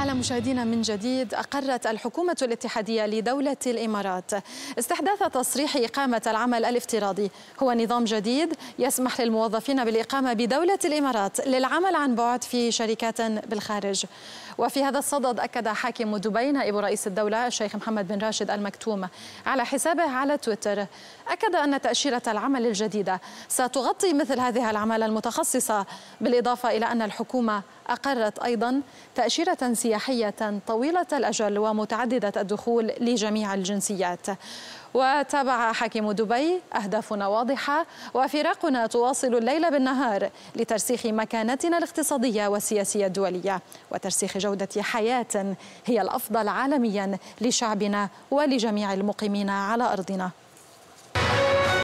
أهلا مشاهدينا من جديد أقرت الحكومة الاتحادية لدولة الإمارات استحداث تصريح إقامة العمل الافتراضي. هو نظام جديد يسمح للموظفين بالإقامة بدولة الإمارات للعمل عن بعد في شركات بالخارج. وفي هذا الصدد أكد حاكم دبي نائب رئيس الدولة الشيخ محمد بن راشد المكتوم على حسابه على تويتر. أكد أن تأشيرة العمل الجديدة ستغطي مثل هذه الأعمال المتخصصة بالإضافة إلى أن الحكومة أقرت أيضا تأشيرة سياحية طويلة الأجل ومتعددة الدخول لجميع الجنسيات. وتابع حاكم دبي أهدافنا واضحة وفراقنا تواصل الليل بالنهار لترسيخ مكانتنا الاقتصادية والسياسية الدولية وترسيخ جودة حياة هي الأفضل عالميا لشعبنا ولجميع المقيمين على أرضنا.